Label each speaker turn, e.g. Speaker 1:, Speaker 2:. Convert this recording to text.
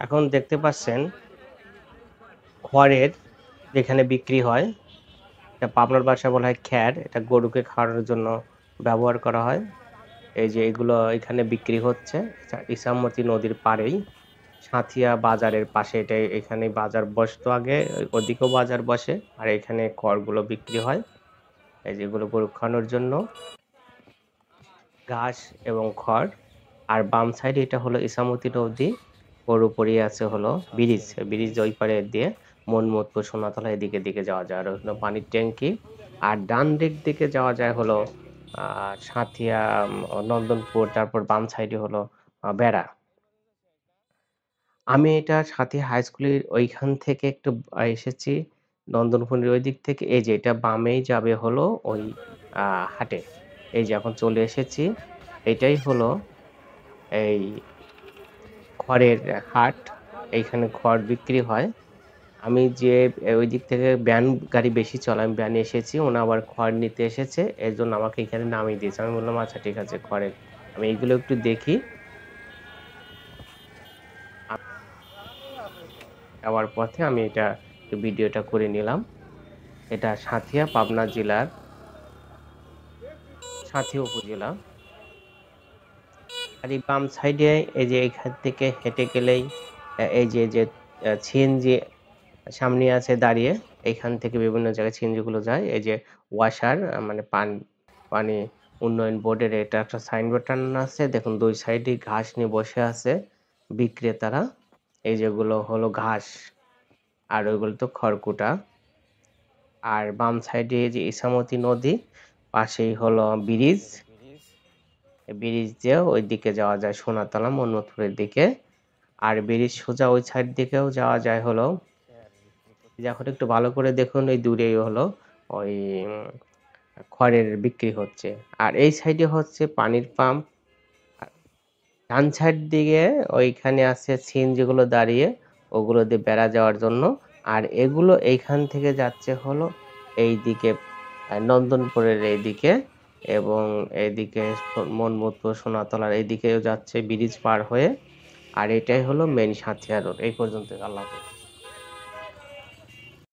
Speaker 1: এখন দেখতে পাচ্ছেন খড়ের যেখানে বিক্রি হয়, এটা পাবনার ভাষায় বলা হয় খ্যার, এটা গরুকে খাওয়ানোর জন্য ব্যবহার করা হয়। এই যে এগুলো এখানে বিক্রি হচ্ছে ইসামতি নদীর পাড়েই। সাঁথিয়া বাজারের পাশে, এটা এখানে বাজার বসতো আগে, ওদিকেও বাজার বসে, আর এখানে খড়গুলো বিক্রি হয়। এই যেগুলো গরু খাওয়ানোর জন্য। ঘাস এবং খড়। আর বাম সাইডে এটা হলো ইসামতি নদী। ওর উপরেই আছে হলো ব্রিজ ব্রিজ ওই পারে দিয়ে মনমতপুর সোনাতলা এদিকে দিকে যাওয়া যায়। আর হলো পানির ট্যাঙ্কি। আর ডান দিক দিকে যাওয়া যায় হলো সাঁথিয়া নন্দনপুর তারপর বাম সাইডে হলো বেড়া। আমি এটা সাথিয়া হাই স্কুলের ওইখান থেকে একটু এসেছি নন্দনপুরের ওই দিক থেকে। এই যে এটা বামেই যাবে হলো ওই হাটে। এই যে এখন চলে এসেছি। এটাই হলো এই খড়ের হাট, এইখানে খড় বিক্রি হয়। আমি যে ওই দিক থেকে ভ্যান গাড়ি বেশি চলে, আমি ভ্যানে এসেছি ওনা আবার খড় নিতে এসেছে, এর জন্য আমাকে এখানে নামিয়ে দিয়েছে। আমি বললাম আচ্ছা ঠিক আছে খড়ের আমি এইগুলো একটু দেখি। যাওয়ার পথে আমি এটা, ভিডিওটা করে নিলাম। এটা সাঁথিয়া পাবনা জেলার সাঁথিয়া উপজেলা। আর এই বাম সাইডে এই যে এইখান থেকে হেঁটে গেলেই এই যে যে সিএনজি সামনে আছে দাঁড়িয়ে এইখান থেকে বিভিন্ন জায়গায় সিএনজি গুলো যায়। এই যে ওয়াশার মানে পান, পানি উন্নয়ন বোর্ডের এটা একটা সাইনবোর্ড টানানো আছে। দেখুন, দুই সাইডে ঘাস নিয়ে বসে আছে বিক্রেতারা। এই যেগুলো হলো ঘাস, আর ওইগুলো তো খড়কুটা। আর বাম সাইডে যে ইসামতি নদী, পাশেই হলো ব্রিজ। ব্রিজ দিয়ে ওই দিকে যাওয়া যায় সোনাতলা, মন্মথপুরের দিকে। আর ব্রিজ সোজা ওই সাইড দিকেও যাওয়া যায় হলো। এখন একটু ভালো করে দেখুন, ওই দূরেই হলো, ওই খড়ের বিক্রি হচ্ছে। আর এই সাইডে হচ্ছে পানির পাম্প ডান সাইড দিকে ওইখানে আছে সিন যেগুলো দাঁড়িয়ে, ওগুলো দিয়ে বেড়া যাওয়ার জন্য। আর এগুলো এইখান থেকে যাচ্ছে হলো এই দিকে নন্দনপুরের এইদিকে। এবং এদিকে মনমতো সোনাতলার এইদিকেও যাচ্ছে ব্রিজ পার হয়ে। আর এটাই হলো মেন সাঁথিয়া রোড এই পর্যন্ত আল্লাহ হাফেজ।